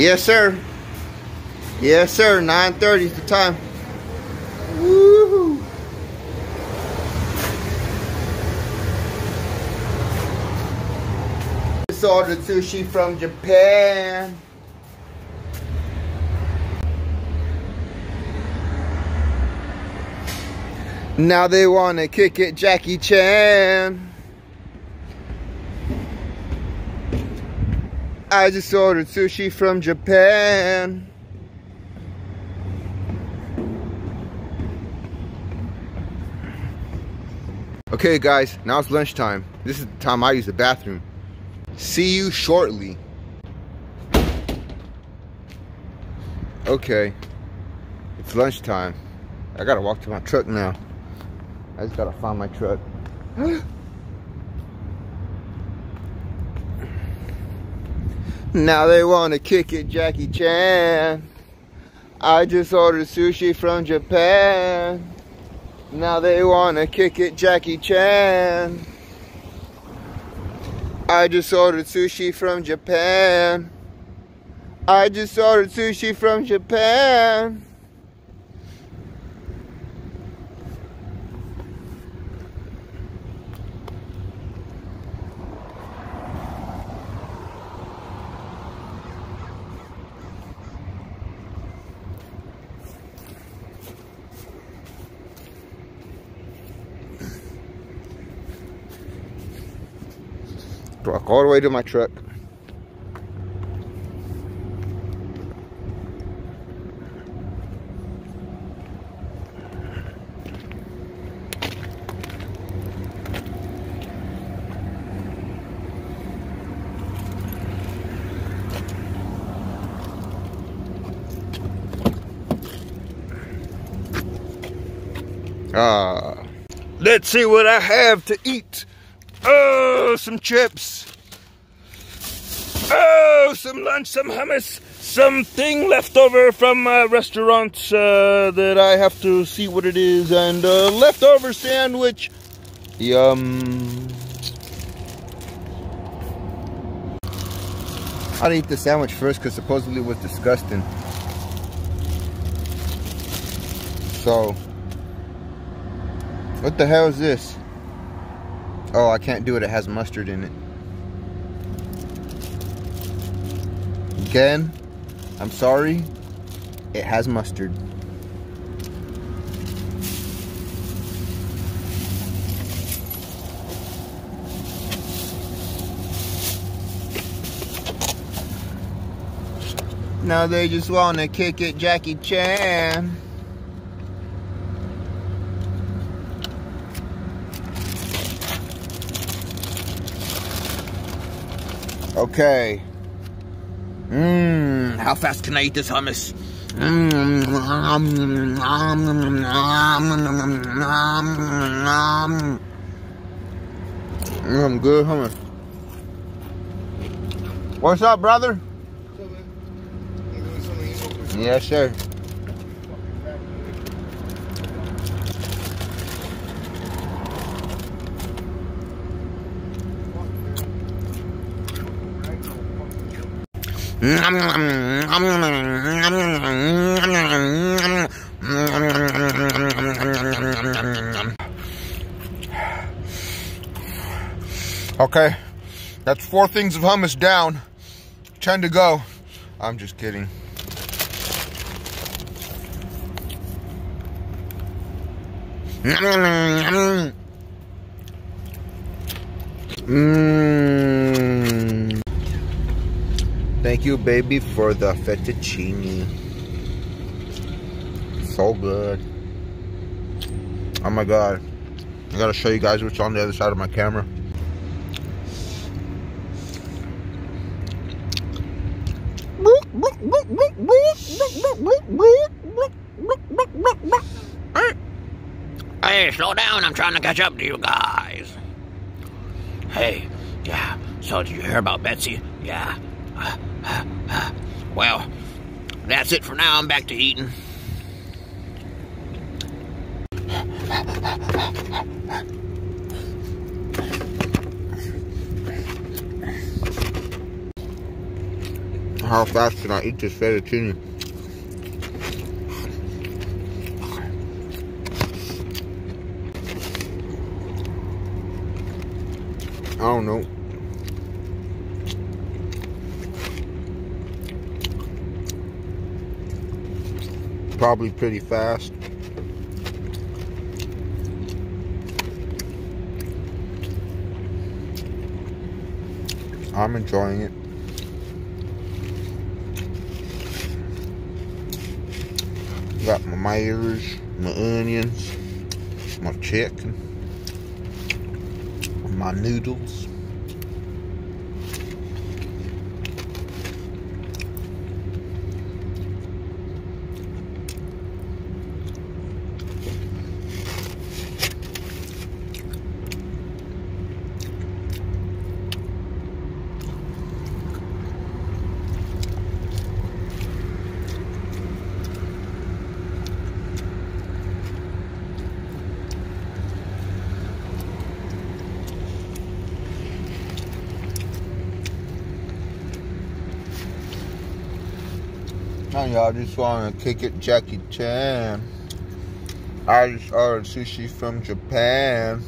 Yes, sir. Yes, sir. 9.30 is the time. Woohoo. Just ordered sushi from Japan. Now they wanna kick it Jackie Chan. I just ordered sushi from Japan. Okay guys, now it's lunchtime. This is the time I use the bathroom. See you shortly. Okay, it's lunchtime. I gotta walk to my truck now. I just gotta find my truck. now they wanna kick it, Jackie Chan. I just ordered sushi from Japan. Now they wanna kick it, Jackie Chan. I just ordered sushi from Japan. I just ordered sushi from Japan. Walk all the way to my truck. Ah, let's see what I have to eat. Oh, some chips. Oh, some lunch, some hummus, something left over from my restaurant uh, that I have to see what it is, and a leftover sandwich. Yum. I'd eat the sandwich first because supposedly it was disgusting. So, what the hell is this? Oh, I can't do it. It has mustard in it. Again, I'm sorry. It has mustard. Now they just want to kick it Jackie Chan. Okay. Mmm, how fast can I eat this hummus? Mmm, Mmm, I'm good hummus. What's up, brother? Yes, sir. Okay, that's four things of hummus down. Ten to go. I'm just kidding. Mmm. Thank you, baby, for the fettuccine. So good. Oh my god. I gotta show you guys what's on the other side of my camera. Hey, slow down. I'm trying to catch up to you guys. Hey, yeah. So, did you hear about Betsy? Yeah. Uh, Well, that's it for now. I'm back to eating. How fast can I eat this fettuccine? I don't know. Probably pretty fast. I'm enjoying it. Got my mayors, my onions, my chicken, my noodles. Now y'all just want to kick it Jackie Chan. I just ordered sushi from Japan.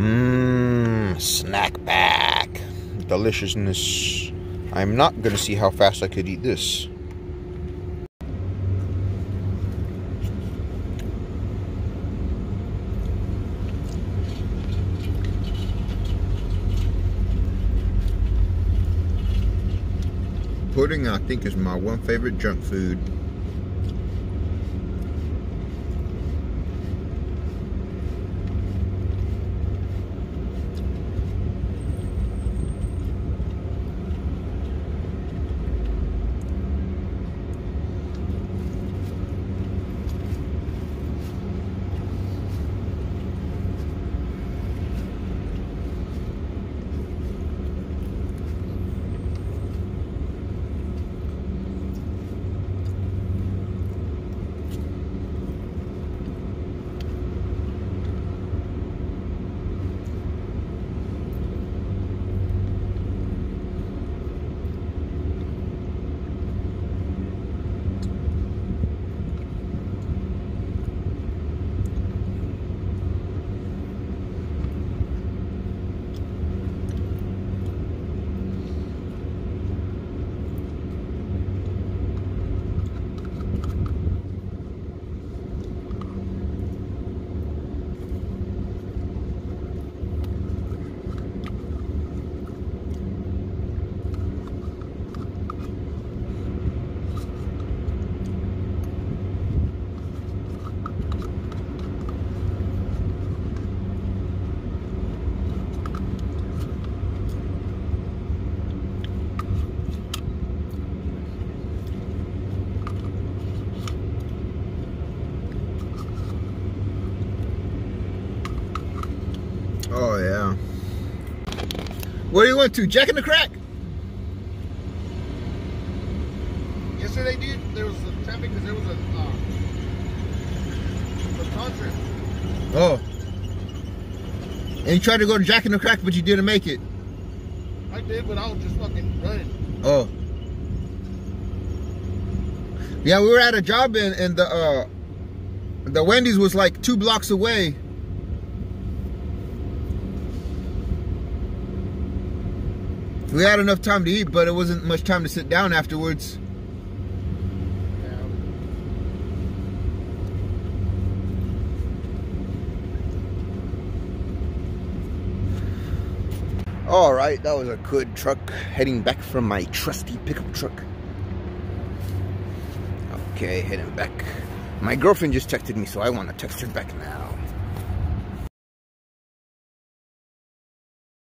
Mmm, Snack Pack. Deliciousness. I'm not gonna see how fast I could eat this. Pudding, I think, is my one favorite junk food. Where you went to? Jack in the Crack? Yesterday, dude, there was a traffic because there was a, uh, a concert. Oh. And you tried to go to Jack in the Crack, but you didn't make it. I did, but I was just fucking running. Oh. Yeah, we were at a job and, and the uh the Wendy's was like two blocks away. We had enough time to eat, but it wasn't much time to sit down afterwards. All right, that was a good truck heading back from my trusty pickup truck. Okay, heading back. My girlfriend just texted me, so I want to text her back now.